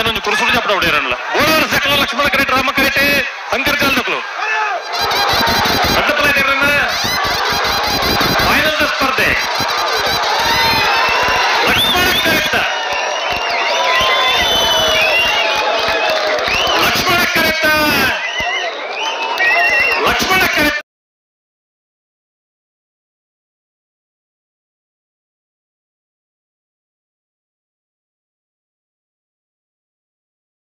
ಅದನ್ನು ಕುರಿಸಲು ಚಪ್ಪಡ ಹೊಡೆಯರಲ್ಲ ಬೋಲರ್ ಸಕಲ Lakshmana correct Rama correct anchor ಕಾಲ್ದಕ್ಳು final ಸ್ಪರ್ಧೆ ಲಕ್ಷ್ಮಣ ಕರೆಟ್ ಲಕ್ಷ್ಮಣ ಕರೆಟ್ ಲಕ್ಷ್ಮಣ